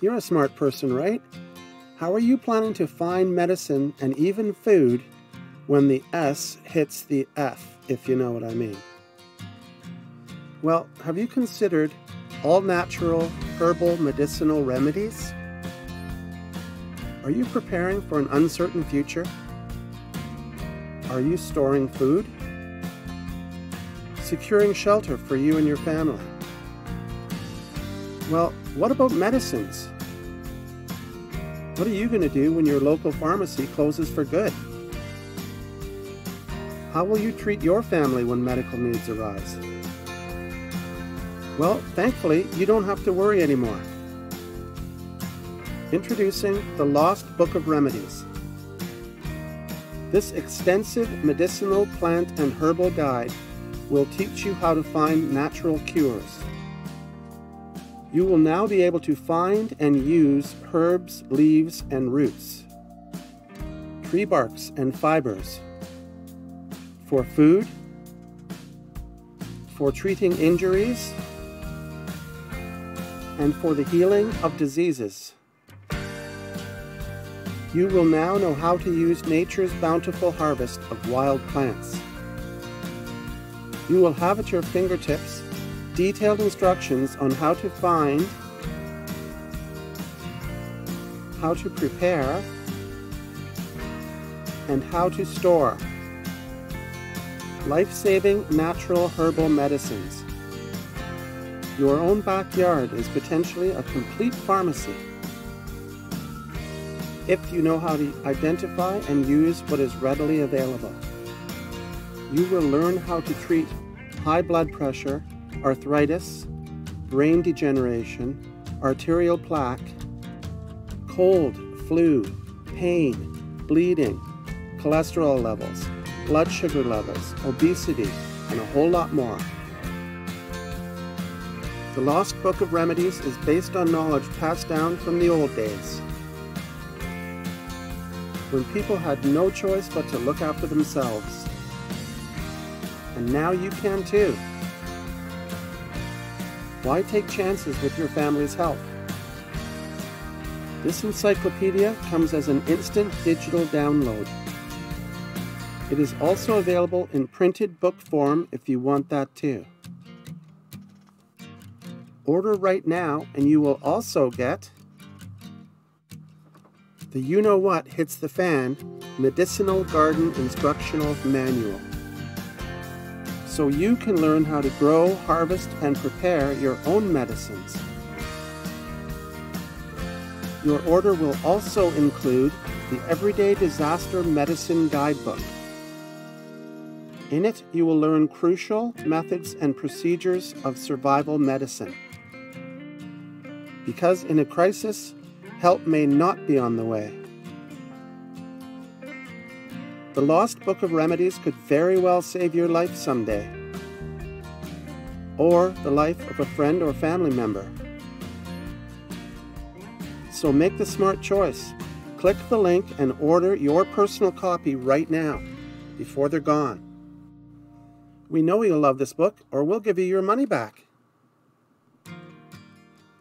You're a smart person, right? How are you planning to find medicine and even food when the S hits the F, if you know what I mean? Well, have you considered all natural herbal medicinal remedies? Are you preparing for an uncertain future? Are you storing food? Securing shelter for you and your family? Well, what about medicines? What are you going to do when your local pharmacy closes for good? How will you treat your family when medical needs arise? Well, thankfully, you don't have to worry anymore. Introducing the Lost Book of Remedies. This extensive medicinal plant and herbal guide will teach you how to find natural cures. You will now be able to find and use herbs, leaves, and roots, tree barks and fibers for food, for treating injuries, and for the healing of diseases. You will now know how to use nature's bountiful harvest of wild plants. You will have at your fingertips detailed instructions on how to find, how to prepare, and how to store life-saving natural herbal medicines. Your own backyard is potentially a complete pharmacy if you know how to identify and use what is readily available. You will learn how to treat high blood pressure, arthritis, brain degeneration, arterial plaque, cold, flu, pain, bleeding, cholesterol levels, blood sugar levels, obesity, and a whole lot more. The Lost Book of Remedies is based on knowledge passed down from the old days, when people had no choice but to look after themselves. And now you can too. Why take chances with your family's health? This encyclopedia comes as an instant digital download. It is also available in printed book form if you want that too. Order right now and you will also get the You Know What Hits the Fan Medicinal Garden Instructional Manual so you can learn how to grow, harvest, and prepare your own medicines. Your order will also include the Everyday Disaster Medicine Guidebook. In it, you will learn crucial methods and procedures of survival medicine. Because in a crisis, help may not be on the way. The Lost Book of Remedies could very well save your life someday, or the life of a friend or family member. So make the smart choice. Click the link and order your personal copy right now, before they're gone. We know you'll love this book, or we'll give you your money back.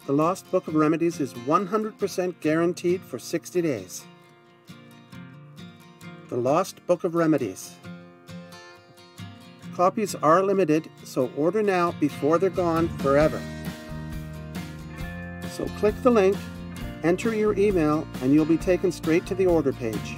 The Lost Book of Remedies is 100% guaranteed for 60 days. The Lost Book of Remedies. Copies are limited, so order now before they're gone forever. So click the link, enter your email, and you'll be taken straight to the order page.